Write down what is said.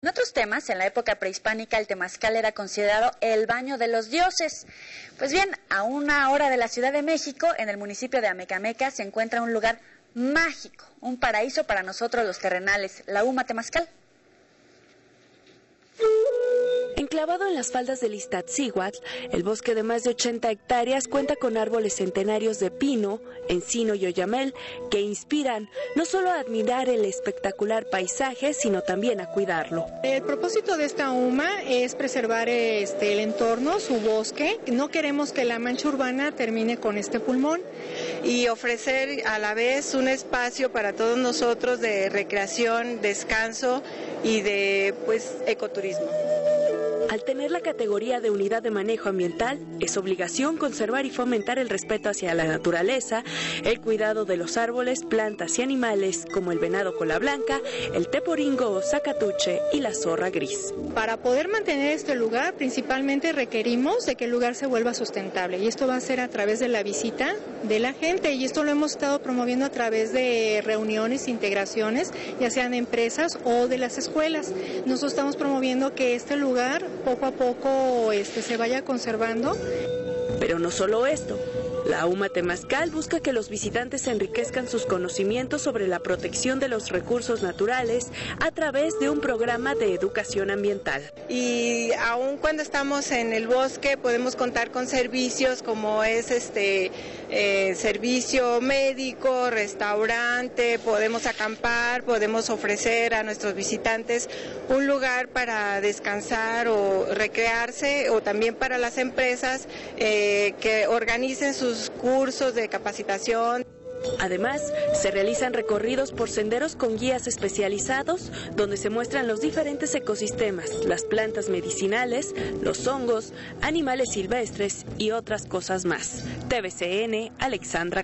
En otros temas, en la época prehispánica el temazcal era considerado el baño de los dioses. Pues bien, a una hora de la Ciudad de México, en el municipio de Amecameca, se encuentra un lugar mágico, un paraíso para nosotros los terrenales, la Uma Temazcal. Enclavado en las faldas del Iztaccíhuatl, el bosque de más de 80 hectáreas cuenta con árboles centenarios de pino, encino y oyamel que inspiran no solo a admirar el espectacular paisaje, sino también a cuidarlo. El propósito de esta UMA es preservar este, el entorno, su bosque. No queremos que la mancha urbana termine con este pulmón. Y ofrecer a la vez un espacio para todos nosotros de recreación, descanso y de pues ecoturismo. Al tener la categoría de unidad de manejo ambiental, es obligación conservar y fomentar el respeto hacia la naturaleza, el cuidado de los árboles, plantas y animales como el venado cola blanca, el teporingo o zacatuche y la zorra gris. Para poder mantener este lugar, principalmente requerimos de que el lugar se vuelva sustentable y esto va a ser a través de la visita de la gente y esto lo hemos estado promoviendo a través de reuniones, integraciones, ya sean de empresas o de las escuelas. Nosotros estamos promoviendo que este lugar poco a poco este, se vaya conservando. Pero no solo esto. La UMA Temazcal busca que los visitantes enriquezcan sus conocimientos sobre la protección de los recursos naturales a través de un programa de educación ambiental. Y aun cuando estamos en el bosque podemos contar con servicios como es este eh, servicio médico, restaurante, podemos acampar, podemos ofrecer a nuestros visitantes un lugar para descansar o recrearse o también para las empresas eh, que organicen sus cursos de capacitación. Además, se realizan recorridos por senderos con guías especializados donde se muestran los diferentes ecosistemas, las plantas medicinales, los hongos, animales silvestres y otras cosas más. TVCN, Alexandra